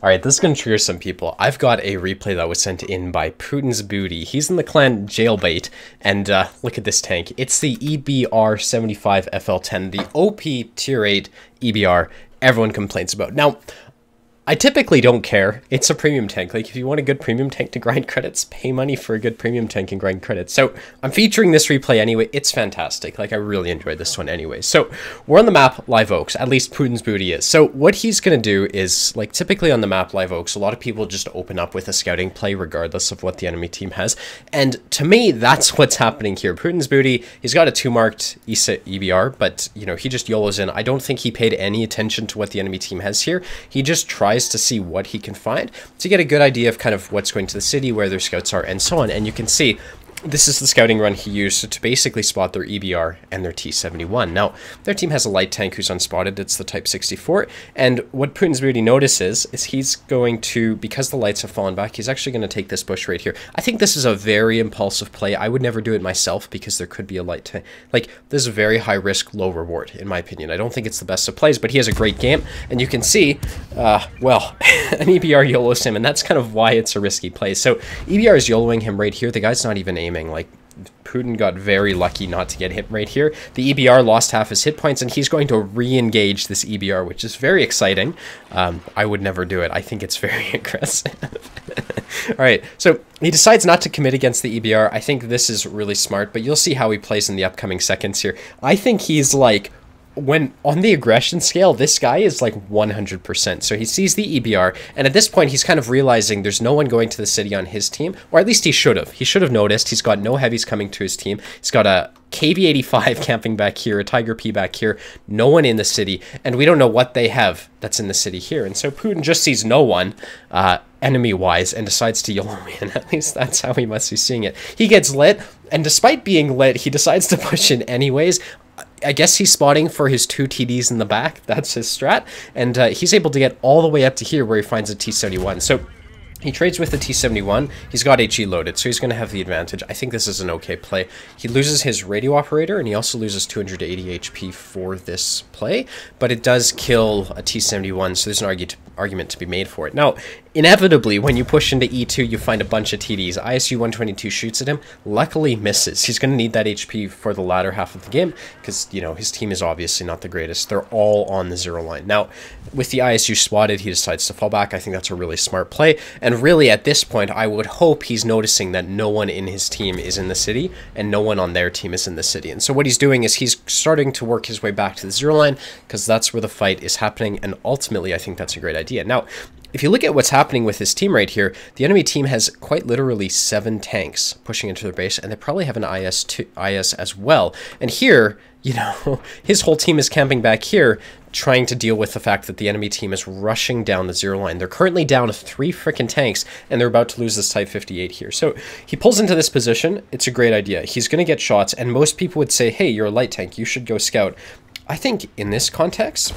All right, this is going to trigger some people. I've got a replay that was sent in by Putin's Booty. He's in the clan Jailbait, and uh, look at this tank. It's the EBR 75 FL10, the OP Tier 8 EBR everyone complains about. Now, I typically don't care. It's a premium tank. Like, if you want a good premium tank to grind credits, pay money for a good premium tank and grind credits. So, I'm featuring this replay anyway. It's fantastic. Like, I really enjoyed this one anyway. So, we're on the map Live Oaks. At least Putin's Booty is. So, what he's going to do is, like, typically on the map Live Oaks, a lot of people just open up with a scouting play regardless of what the enemy team has. And to me, that's what's happening here. Putin's Booty, he's got a two-marked ESA EBR, but, you know, he just YOLOs in. I don't think he paid any attention to what the enemy team has here. He just tries tries to see what he can find to get a good idea of kind of what's going to the city, where their scouts are, and so on. And you can see this is the scouting run he used to basically spot their EBR and their T-71. Now, their team has a light tank who's unspotted. It's the Type 64. And what Putin's really notices is he's going to, because the lights have fallen back, he's actually going to take this bush right here. I think this is a very impulsive play. I would never do it myself because there could be a light tank. Like, this is a very high risk, low reward, in my opinion. I don't think it's the best of plays, but he has a great game. And you can see, uh, well, an EBR YOLOs him, and that's kind of why it's a risky play. So EBR is YOLOing him right here. The guy's not even aiming aiming. Like, Putin got very lucky not to get hit right here. The EBR lost half his hit points, and he's going to re-engage this EBR, which is very exciting. Um, I would never do it. I think it's very aggressive. All right, so he decides not to commit against the EBR. I think this is really smart, but you'll see how he plays in the upcoming seconds here. I think he's like when on the aggression scale, this guy is like 100%. So he sees the EBR, and at this point, he's kind of realizing there's no one going to the city on his team, or at least he should have. He should have noticed. He's got no heavies coming to his team. He's got a KV85 camping back here, a Tiger P back here, no one in the city, and we don't know what they have that's in the city here. And so Putin just sees no one, uh, enemy wise, and decides to YOLO in. At least that's how he must be seeing it. He gets lit, and despite being lit, he decides to push in anyways. I guess he's spotting for his two TDs in the back. That's his strat. And uh, he's able to get all the way up to here where he finds a T71. So he trades with the T71. He's got HE loaded, so he's going to have the advantage. I think this is an okay play. He loses his radio operator, and he also loses 280 HP for this play, but it does kill a T71, so there's an argument to be made for it. Now, inevitably, when you push into E2, you find a bunch of TDs. ISU 122 shoots at him, luckily misses. He's going to need that HP for the latter half of the game, because, you know, his team is obviously not the greatest. They're all on the zero line. Now, with the ISU spotted, he decides to fall back. I think that's a really smart play, and really, at this point, I would hope he's noticing that no one in his team is in the city, and no one on their team is in the city. And so what he's doing is he's starting to work his way back to the zero line, because that's where the fight is happening, and ultimately, I think that's a great idea. Now, if you look at what's happening with his team right here, the enemy team has quite literally seven tanks pushing into their base, and they probably have an IS, to, IS as well. And here, you know, his whole team is camping back here, trying to deal with the fact that the enemy team is rushing down the zero line. They're currently down three freaking tanks, and they're about to lose this Type 58 here. So he pulls into this position. It's a great idea. He's going to get shots, and most people would say, hey, you're a light tank. You should go scout. I think in this context,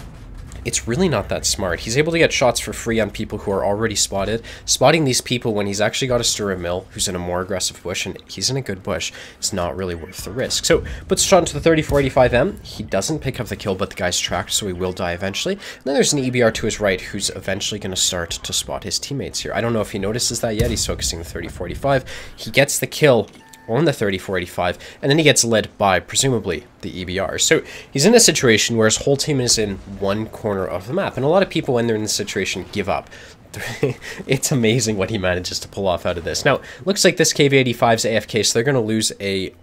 it's really not that smart. He's able to get shots for free on people who are already spotted. Spotting these people when he's actually got a Stura Mill, who's in a more aggressive bush, and he's in a good bush, it's not really worth the risk. So, puts a shot into the 3485M. He doesn't pick up the kill, but the guy's tracked, so he will die eventually. And then there's an EBR to his right, who's eventually going to start to spot his teammates here. I don't know if he notices that yet. He's focusing the 3045. He gets the kill on the 3485, and then he gets led by, presumably, the EBR. So he's in a situation where his whole team is in one corner of the map, and a lot of people, when they're in this situation, give up. it's amazing what he manages to pull off out of this. Now, looks like this KV-85 is AFK, so they're going to lose a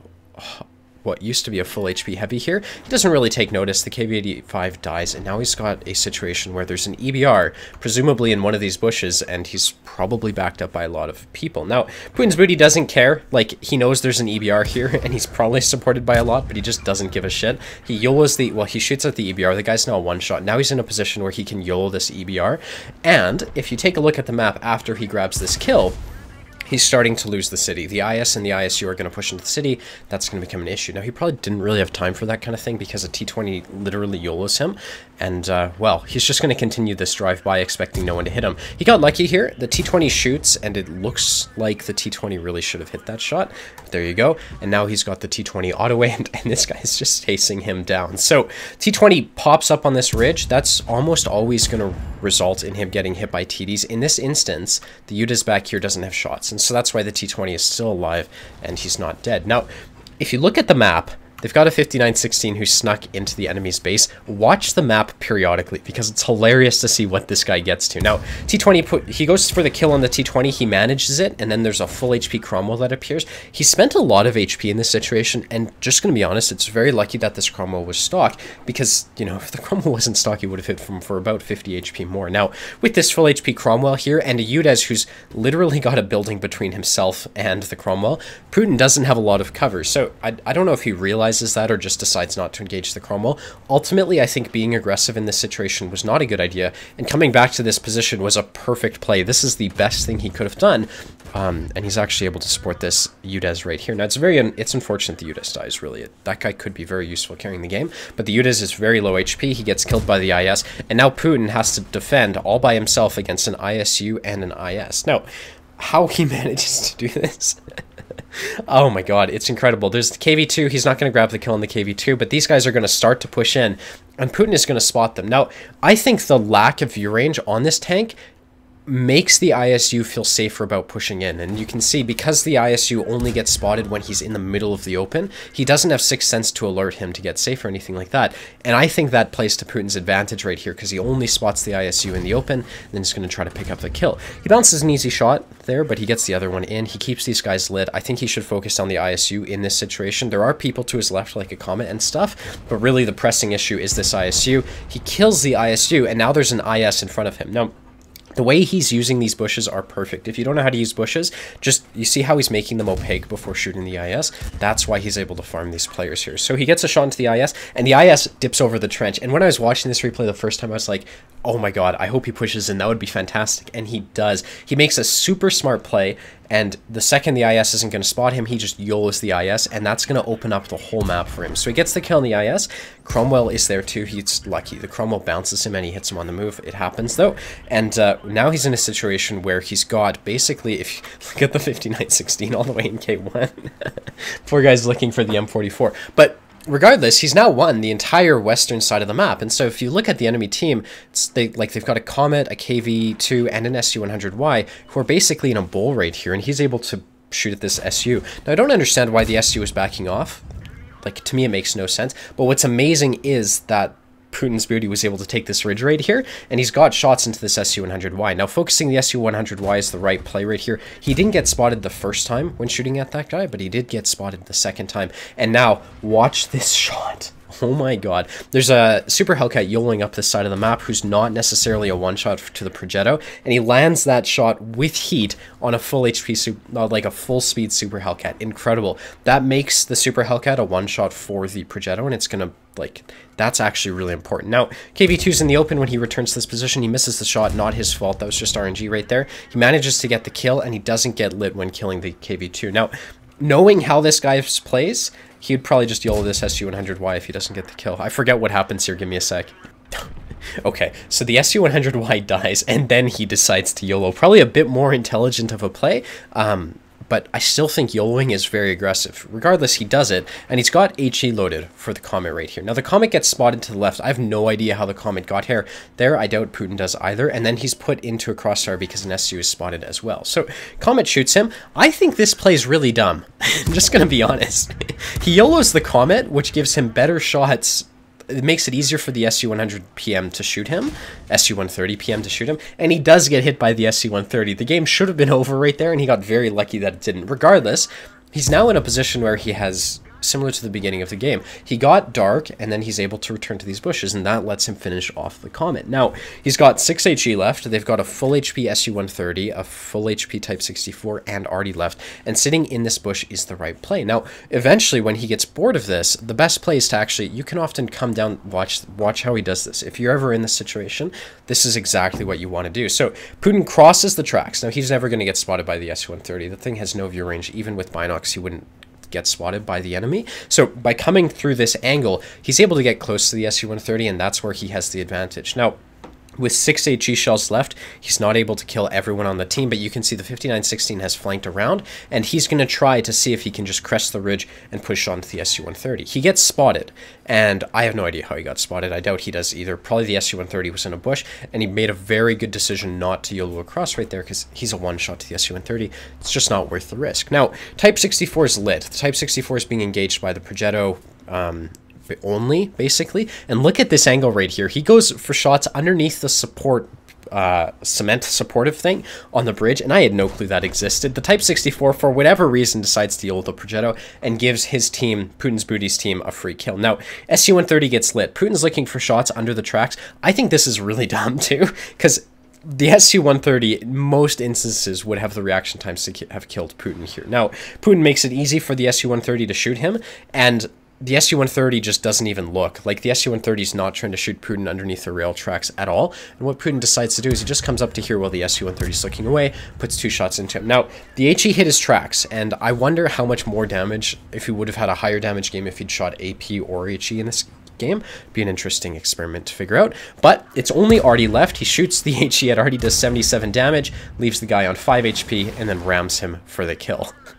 what used to be a full HP heavy here. He doesn't really take notice. The KV-85 dies, and now he's got a situation where there's an EBR, presumably in one of these bushes, and he's probably backed up by a lot of people. Now, Putin's Booty doesn't care. Like, he knows there's an EBR here, and he's probably supported by a lot, but he just doesn't give a shit. He YOLOs the... Well, he shoots at the EBR. The guy's now a one-shot. Now he's in a position where he can YOLO this EBR, and if you take a look at the map after he grabs this kill, he's starting to lose the city. The IS and the ISU are going to push into the city. That's going to become an issue. Now, he probably didn't really have time for that kind of thing because a T-20 literally YOLOs him. And, uh, well, he's just going to continue this drive-by expecting no one to hit him. He got lucky here. The T-20 shoots, and it looks like the T-20 really should have hit that shot. But there you go. And now he's got the T-20 auto and, and this guy is just chasing him down. So, T-20 pops up on this ridge. That's almost always going to result in him getting hit by TDs. In this instance, the UDES back here doesn't have shots, and so that's why the T-20 is still alive and he's not dead. Now, if you look at the map, They've got a 5916 who snuck into the enemy's base. Watch the map periodically because it's hilarious to see what this guy gets to. Now, T20 put he goes for the kill on the T20, he manages it, and then there's a full HP Cromwell that appears. He spent a lot of HP in this situation, and just gonna be honest, it's very lucky that this Cromwell was stock because, you know, if the Cromwell wasn't stock, he would have hit from for about 50 HP more. Now, with this full HP Cromwell here, and a UDES who's literally got a building between himself and the Cromwell, Putin doesn't have a lot of cover. So I, I don't know if he realized realizes that or just decides not to engage the Cromwell. Ultimately, I think being aggressive in this situation was not a good idea, and coming back to this position was a perfect play. This is the best thing he could have done, um, and he's actually able to support this UDES right here. Now, it's very un it's unfortunate the UDES dies, really. That guy could be very useful carrying the game, but the UDES is very low HP. He gets killed by the IS, and now Putin has to defend all by himself against an ISU and an IS. Now, how he manages to do this oh my god, it's incredible. There's the KV2. He's not going to grab the kill on the KV2, but these guys are going to start to push in, and Putin is going to spot them. Now, I think the lack of view range on this tank makes the ISU feel safer about pushing in. And you can see because the ISU only gets spotted when he's in the middle of the open, he doesn't have Sixth Sense to alert him to get safe or anything like that. And I think that plays to Putin's advantage right here because he only spots the ISU in the open, and then he's going to try to pick up the kill. He bounces an easy shot there, but he gets the other one in. He keeps these guys lit. I think he should focus on the ISU in this situation. There are people to his left like a Comet and stuff, but really the pressing issue is this ISU. He kills the ISU, and now there's an IS in front of him. Now, the way he's using these bushes are perfect. If you don't know how to use bushes, just you see how he's making them opaque before shooting the IS. That's why he's able to farm these players here. So he gets a shot into the IS, and the IS dips over the trench. And when I was watching this replay the first time, I was like, oh my god, I hope he pushes in. That would be fantastic. And he does. He makes a super smart play, and the second the IS isn't going to spot him, he just YOLOs the IS, and that's going to open up the whole map for him. So he gets the kill on the IS. Cromwell is there too. He's lucky. The Cromwell bounces him and he hits him on the move. It happens though. And uh, now he's in a situation where he's got basically, if you look at the 5916 all the way in K1, poor guy's looking for the M44. But regardless, he's now won the entire western side of the map. And so if you look at the enemy team, they like they've got a Comet, a KV2, and an SU-100Y who are basically in a bull right here, and he's able to shoot at this SU. Now I don't understand why the SU is backing off. Like to me, it makes no sense. But what's amazing is that Putin's Booty was able to take this ridge right here, and he's got shots into this SU-100Y. Now, focusing the SU-100Y is the right play right here. He didn't get spotted the first time when shooting at that guy, but he did get spotted the second time. And now, watch this shot. Oh my god. There's a Super Hellcat yoling up this side of the map who's not necessarily a one-shot to the Progetto, and he lands that shot with heat on a full HP, uh, like a full-speed Super Hellcat. Incredible. That makes the Super Hellcat a one-shot for the Progetto, and it's going to, like, that's actually really important. Now, KV2's in the open when he returns to this position. He misses the shot, not his fault. That was just RNG right there. He manages to get the kill, and he doesn't get lit when killing the KV2. Now, knowing how this guy plays, he would probably just YOLO this SU-100Y if he doesn't get the kill. I forget what happens here. Give me a sec. okay, so the SU-100Y dies, and then he decides to YOLO. Probably a bit more intelligent of a play. Um, but I still think YOLOing is very aggressive. Regardless, he does it, and he's got HE loaded for the Comet right here. Now, the Comet gets spotted to the left. I have no idea how the Comet got here. There, I doubt Putin does either, and then he's put into a crossfire because an SU is spotted as well. So, Comet shoots him. I think this play's really dumb. I'm just gonna be honest. he YOLOs the Comet, which gives him better shots it makes it easier for the SU-100 PM to shoot him, SU-130 PM to shoot him, and he does get hit by the SU-130. The game should have been over right there, and he got very lucky that it didn't. Regardless, he's now in a position where he has similar to the beginning of the game. He got dark, and then he's able to return to these bushes, and that lets him finish off the Comet. Now, he's got 6 HE left, they've got a full HP SU-130, a full HP Type 64, and Artie left, and sitting in this bush is the right play. Now, eventually, when he gets bored of this, the best play is to actually, you can often come down, watch, watch how he does this. If you're ever in this situation, this is exactly what you want to do. So, Putin crosses the tracks. Now, he's never going to get spotted by the SU-130. The thing has no view range. Even with Binox, he wouldn't get spotted by the enemy. So by coming through this angle, he's able to get close to the SU-130, and that's where he has the advantage. Now, with six HE shells left, he's not able to kill everyone on the team, but you can see the 5916 has flanked around, and he's going to try to see if he can just crest the ridge and push on to the SU-130. He gets spotted, and I have no idea how he got spotted. I doubt he does either. Probably the SU-130 was in a bush, and he made a very good decision not to YOLO across right there because he's a one-shot to the SU-130. It's just not worth the risk. Now, Type 64 is lit. The Type 64 is being engaged by the Progetto um, only, basically. And look at this angle right here. He goes for shots underneath the support uh, cement supportive thing on the bridge, and I had no clue that existed. The Type 64, for whatever reason, decides to deal the Progetto and gives his team, Putin's Booty's team, a free kill. Now, SU-130 gets lit. Putin's looking for shots under the tracks. I think this is really dumb, too, because the SU-130, most instances, would have the reaction times to have killed Putin here. Now, Putin makes it easy for the SU-130 to shoot him, and the SU-130 just doesn't even look. Like, the SU-130 is not trying to shoot Putin underneath the rail tracks at all. And what Putin decides to do is he just comes up to here while the SU-130 is looking away, puts two shots into him. Now, the HE hit his tracks, and I wonder how much more damage, if he would have had a higher damage game if he'd shot AP or HE in this game. Be an interesting experiment to figure out. But it's only Artie left. He shoots the HE at Artie, does 77 damage, leaves the guy on 5 HP, and then rams him for the kill.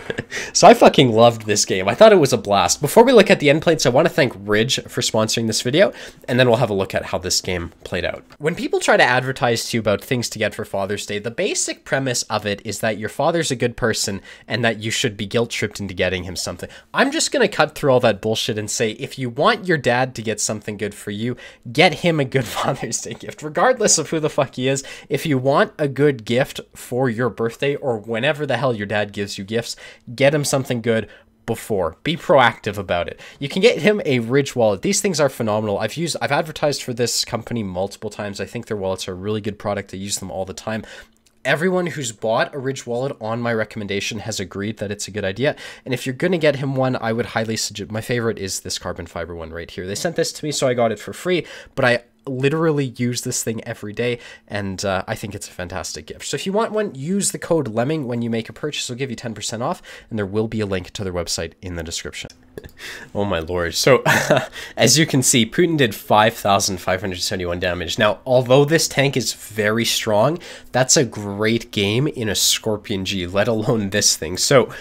so I fucking loved this game. I thought it was a blast. Before we look at the endplates, I want to thank Ridge for sponsoring this video, and then we'll have a look at how this game played out. When people try to advertise to you about things to get for Father's Day, the basic premise of it is that your father's a good person and that you should be guilt-tripped into getting him something. I'm just going to cut through all that bullshit and say, if you want your dad to get something good for you, get him a good Father's Day gift, regardless of who the fuck he is. If you want a good gift for your birthday or whenever the hell your dad gives you gifts, get him something good before. Be proactive about it. You can get him a Ridge wallet. These things are phenomenal. I've used I've advertised for this company multiple times. I think their wallets are a really good product. I use them all the time. Everyone who's bought a Ridge wallet on my recommendation has agreed that it's a good idea. And if you're going to get him one, I would highly suggest. My favorite is this carbon fiber one right here. They sent this to me, so I got it for free. But I literally use this thing every day, and uh, I think it's a fantastic gift. So if you want one, use the code Lemming when you make a purchase. It'll give you 10% off, and there will be a link to their website in the description. oh my lord. So, as you can see, Putin did 5,571 damage. Now, although this tank is very strong, that's a great game in a Scorpion G, let alone this thing. So,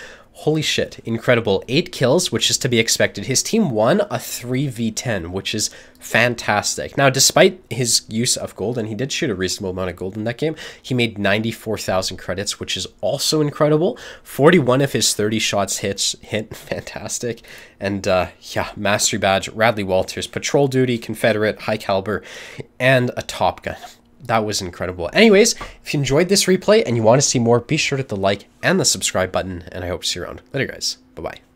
Holy shit, incredible. 8 kills, which is to be expected. His team won a 3v10, which is fantastic. Now, despite his use of gold, and he did shoot a reasonable amount of gold in that game, he made 94,000 credits, which is also incredible. 41 of his 30 shots hits hit, fantastic. And uh, yeah, Mastery Badge, Radley Walters, Patrol Duty, Confederate, High Caliber, and a Top Gun that was incredible. Anyways, if you enjoyed this replay and you want to see more, be sure to hit the like and the subscribe button, and I hope to see you around. Later, guys. Bye-bye.